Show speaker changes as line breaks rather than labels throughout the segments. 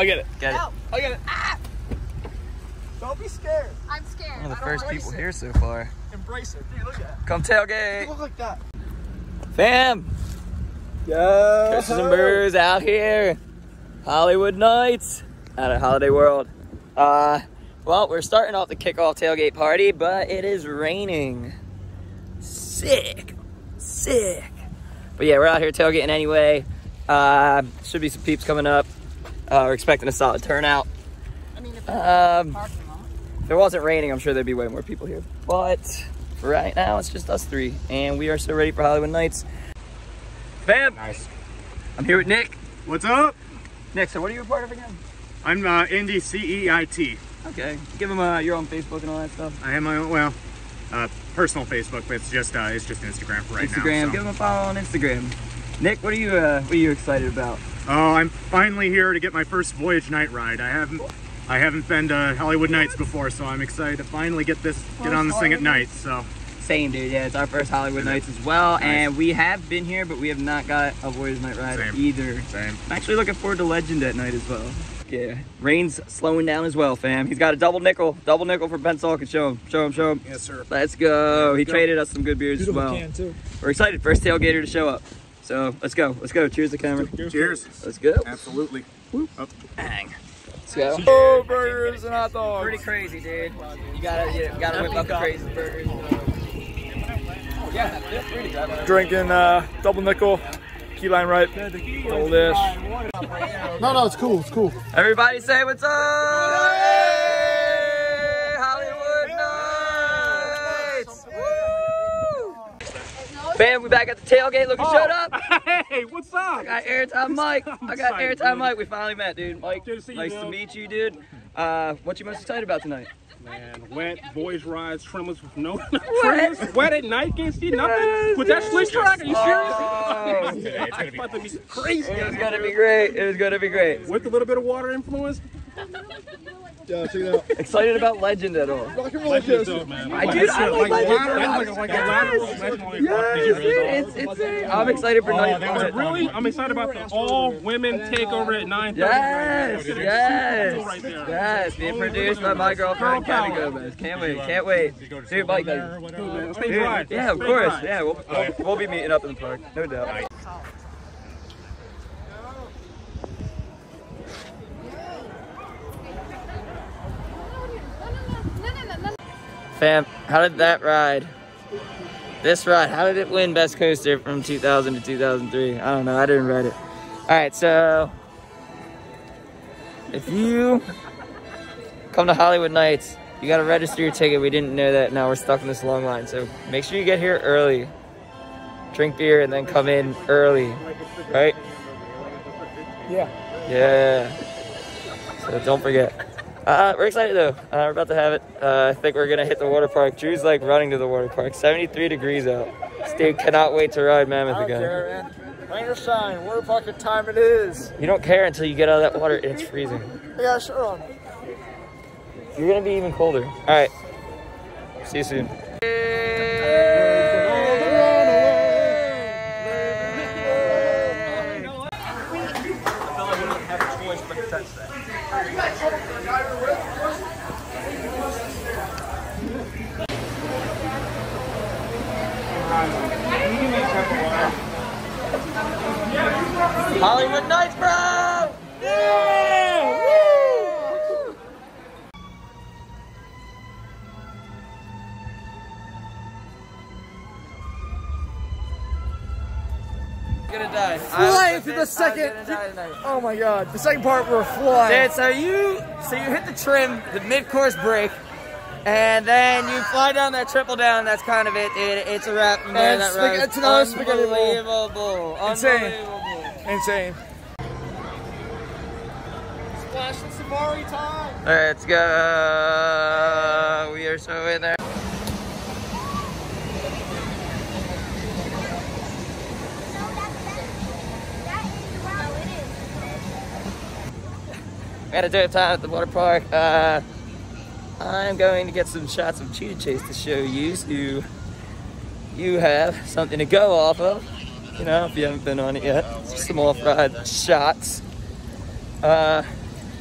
I get it.
Get it.
I get it.
Don't be scared.
I'm scared.
One of the first people
it.
here so far.
Embrace it. Dude, look at that.
Come
You
tailgate.
look like that.
Fam,
Yeah.
Coasters and Brews out here. HoliWood Nights out at Holiday World. Uh, well, we're starting off the kickoff tailgate party, but it is raining. Sick. Sick. But yeah, we're out here tailgating anyway. Uh, should be some peeps coming up. Uh, we're expecting a solid turnout.
I mean, if
Um, if it wasn't raining, I'm sure there'd be way more people here. But for right now, it's just us three, and we are so ready for HoliWood Nights. Fam,
Nice.
I'm here with Nick.
What's up?
Nick, so what are you a part of again?
I'm uh, Indy CEIT.
Okay, give him uh, you're on Facebook and all that stuff.
I have my own, well, uh, personal Facebook, but it's just uh, it's just Instagram for right
Instagram,
now.
give
so.
him a follow on Instagram. Nick, what are you uh, what are you excited about?
Oh, I'm finally here to get my first Voyage night ride. I haven't I haven't been to HoliWood Nights before, so I'm excited to finally get this get on this thing at night. So
Same, dude. Yeah, it's our first HoliWood Nights as well, and we have been here, but we have not got a Voyage Night ride
Same.
either.
same.
I'm actually looking forward to Legend at night as well. Yeah, rain's slowing down as well, fam. He's got a double nickel, double nickel for Ben Salkin. Show him, show him, show him.
Yes, sir.
Let's go. He
go.
traded us some good beers as well.
too.
We're excited. First tailgater to show up. So let's go. Let's go. Cheers to camera.
Cheers.
Let's go.
Absolutely. Whoop.
Bang. Let's go.
Oh, burgers and hot dogs.
Pretty crazy, dude. You gotta, you gotta whip up the crazy burgers. Yeah, feel free to grab.
Drinking uh, double nickel, key lime right, double dish.
No, no, it's cool. It's cool.
Everybody say what's up! Hey, HoliWood Nights! Woo! Fam, we back at the tailgate. Look who showed up.
Hey, what's up?
I got Airtime Mike. I got Airtime. Mike. We finally met, dude. Mike,
Good to see you,
nice to meet you, dude. Uh, what you most excited about tonight?
Man, wet boys rides, trimmers with no trimmers. Wet at night, can't see nothing.
Yes.
With that slick track, are you serious?
Oh,
It's about to be crazy.
it was gonna be great. It was gonna be great.
With a little bit of water influence.
Yeah, check it out.
Excited about Legend at all?
Rock and roll
Legend is
coaster.
dope.
I do. I like
like
Legend.
lateral, like, like a lateral. Legend only
Yes,
fuck
dude,
these
it's, it's, I'm excited for oh, night.
But really, I'm excited about the all women takeover at 9:30.
Yes,
Right
yes,
Right
yes. Being produced by my girlfriend,
Girl
Gabby
power.
Gomez. Can't wait, uh, can't wait. Dude, Mike, like,
Let's stay
dude,
dry.
yeah, of course. Yeah, we'll, we'll, we'll be meeting up in the park, no doubt. Fam, how did that ride? This ride, how did it win Best Coaster from 2000 to 2003? I don't know, I didn't ride it. All right, so if you come to HoliWood Nights, you gotta register your ticket. We didn't know that. Now we're stuck in this long line. So make sure you get here early. Drink beer and then come in early, right?
Yeah.
Yeah. So don't forget. Uh, we're excited though. Uh, we're about to have it. Uh, I think we're gonna hit the water park. Drew's like running to the water park. 73 degrees out. This dude cannot wait to ride Mammoth
I don't
again.
care, man. Rain or shine, water park time it is.
You don't care until you get out of that water and it's freezing.
I got a shirt on.
You're gonna be even colder. All right. See you soon. HoliWood Nights, bro! Yeah! Woo! gonna die.
Fly
I'm
into the second-
I'm gonna die tonight.
Oh my god. The second part we're flying.
Dude, so you so you hit the trim, the mid-course brake, and then you fly down that triple down. That's kind of it, dude. It's a wrap from there.
And
That ride
it's another spaghetti bowl.
unbelievable.
Insane.
Unbelievable.
Insane. Splashin' Safari time.
Let's go. We are so in there. We had a good time at the water park. Uh, I'm going to get some shots of Cheetah Chase to show you so you have something to go off of. You know, if you haven't been on it yet, just some off-ride shots. Uh,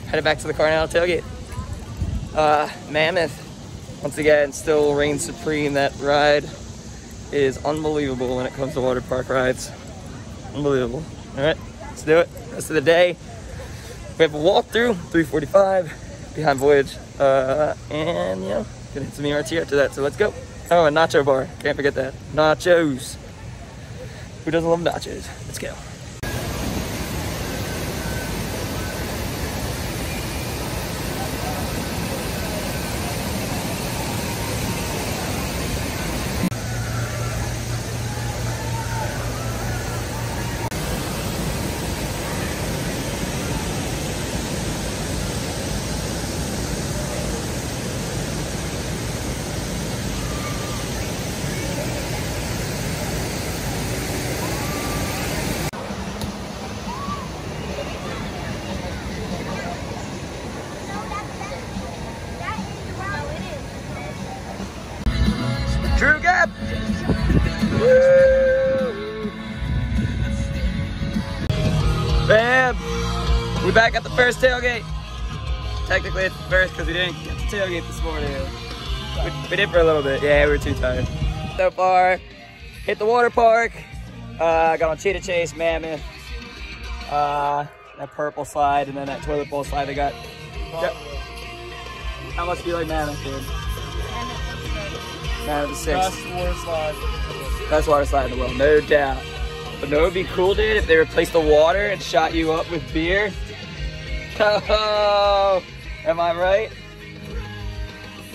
headed back to the Coronado tailgate. Uh, Mammoth, once again, still reigns supreme. That ride is unbelievable when it comes to water park rides. Unbelievable. All right, let's do it. Rest of the day, we have a walkthrough, 345 behind Voyage, uh, and yeah, gonna hit some ERT after that. So let's go. Oh, a nacho bar. Can't forget that. Nachos. Who doesn't love nachos? Let's go. We back at the first tailgate. Technically it's the first because we didn't get the tailgate this morning. We, we did for a little bit. Yeah, we were too tired. So far, hit the water park. Uh, got on Cheetah Chase, Mammoth. Uh, that purple slide and then that toilet bowl slide they got. Yep. How much do you like Mammoth, dude? Mammoth is six.
Best water slide.
Best water slide in the world, no doubt. But no, it'd be cool, dude, if they replaced the water and shot you up with beer. Oh, am I right?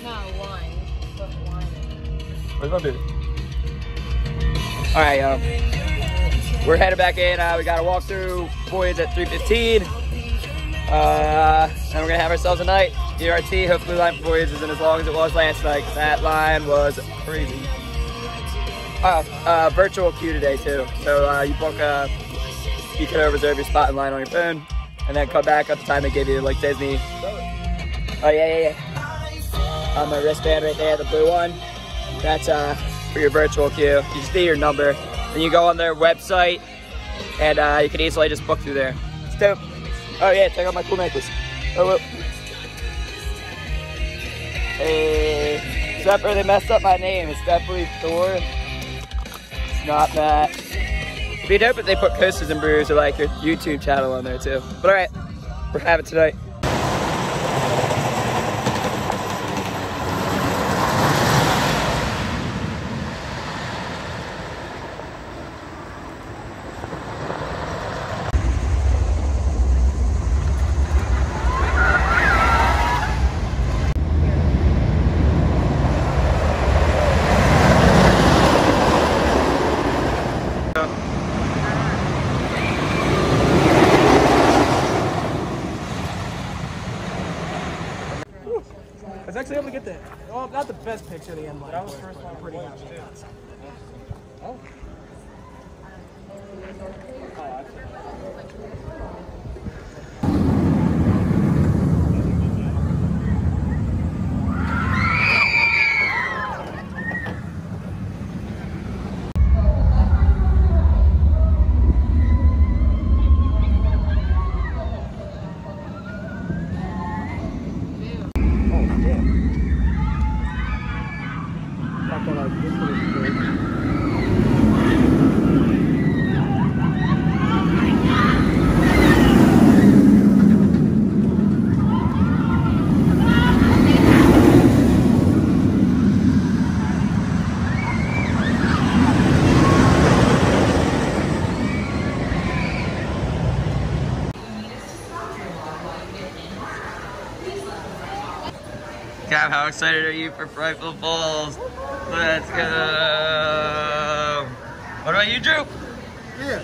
No, wine. But wine.
Where's my beer? All right, um, we're headed back in. Uh, we got to walk through at 3:15. Uh, and we're gonna have ourselves a night. ERT. Hopefully, line for Voyage isn't as long as it was last night. That line was crazy. Uh, uh, virtual queue today too. So uh, you book uh, you can reserve your spot in line on your phone, and then come back at the time they give you, like Disney. Oh yeah, yeah, yeah. On my wristband right there, the blue one. That's uh for your virtual queue. You just need your number, and you go on their website, and uh, you can easily just book through there. It's. Oh yeah, check out my cool necklace. Oh, whoop. Hey, except for they messed up my name. It's definitely Thor. It's not that. It'd be dope if they put Coasters and Brews or like your YouTube channel on there too. But alright, we're having it tonight.
I was actually able to get the, well, not the best picture of the end line. That was the first one. Pretty happy. Oh. oh How excited are you for Frightful Falls? Let's go! What about you, Drew? Yeah.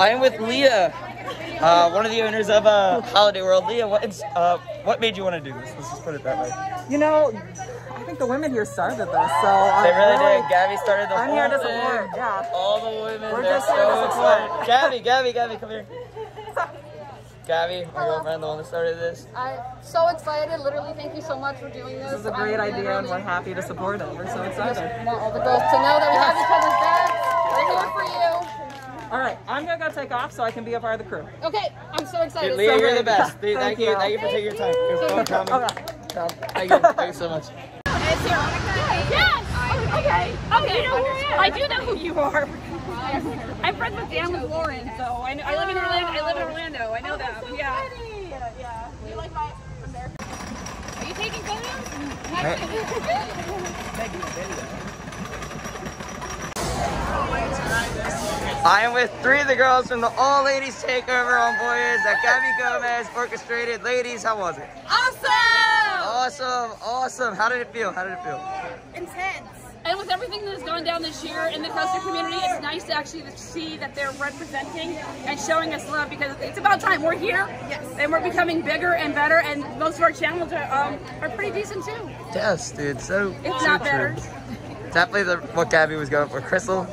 I am with Leah, uh, one of the owners of uh, Holiday World. Leah, what, uh, what made you want to do this? Let's just put it that way.
You know, I think the women here started this, so I
They really did. Gabby started the
I'm
whole
here to
thing.
support, yeah.
All the women,
We're
they're
just here to
so
support.
excited. Gabby, Gabby, Gabby, come here. Gabby, my girlfriend, the one that started this.
I'm so excited. Literally, thank you so much for doing this.
This is a great idea and we're happy to support it. We're so excited.
I want all the girls to know that we have each other's backs. We're here for you.
All right, I'm gonna go take off so I can be a part of the crew.
Okay, I'm so excited.
Leah,
So
you're the best. Thank,
Thank
you.
you.
Thank you for taking your time. Thanks for coming.
Okay.
Thank you. Thank you so much.
Yes. Okay. Okay. Oh, you know who I am. I do know who you are. I'm friends with Dan with Lauren, so I, know, I live in Orlando. I live in Orlando. I know oh, them. Yeah. Are you taking photos?
I am with three of the girls from the All Ladies Takeover on Voyage that Gabby Gomez orchestrated. Ladies, how was it?
Awesome.
Awesome, awesome. How did it feel? How did it feel?
Intense. And with everything that's gone down this year in the coaster community, it's nice to actually see that they're representing and showing us love because it's about time. We're here, yes. and we're becoming bigger and better, and most of our channels are, um, are pretty decent too.
Yes, dude. So,
It's
so
not
true.
better.
Definitely the, what Gabby was going for. Crystal,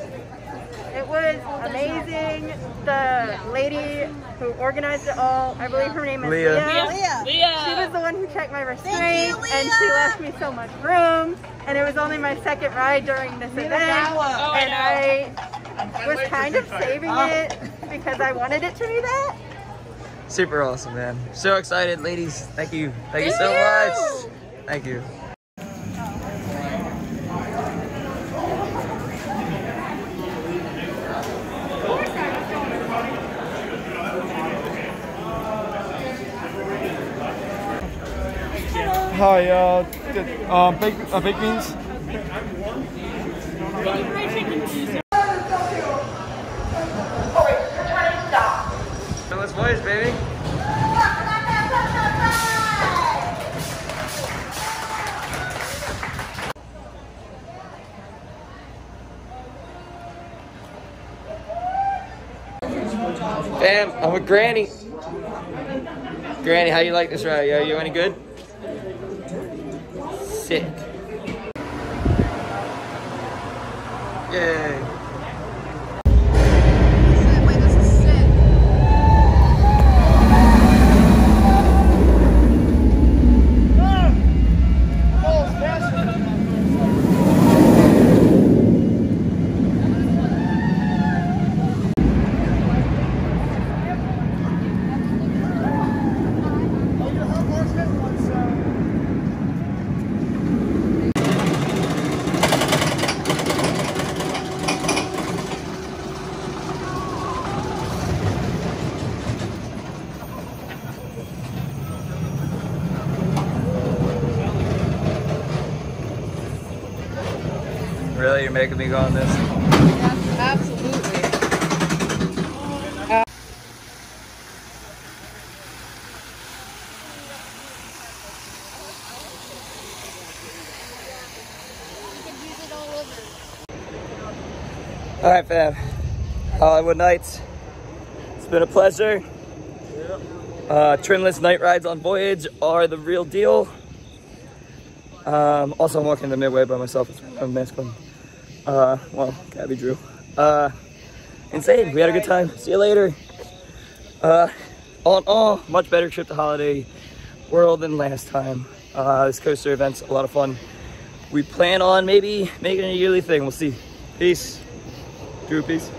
It was amazing. The lady who organized it all, I believe her name is
Leah.
Leah.
Leah.
She was the one who checked my restraint, and she left me so much room. And it was only my second ride during this event,
Oh,
and I was kind of saving it because I wanted it to be that.
super awesome, man. So excited, ladies. Thank you. Thank you so much. Thank you.
Hi, uh, th- uh, baked, uh, baked beans.
Let's baby. Bam, I'm with Granny. Granny, how you like this ride? Yo, you any good? Sick. Yay. You're making me go on this?
Absolutely.
All right, fam. HoliWood Nights. It's been a pleasure. Uh, trimless night rides on Voyage are the real deal. Um, also, I'm walking the midway by myself. I'm masculine. Uh, well, Gabby Drew. Uh, insane. We had a good time. See you later. Uh, all in all, much better trip to Holiday World than last time. Uh, this coaster event's a lot of fun. We plan on maybe making a yearly thing. We'll see. Peace. Drew, peace.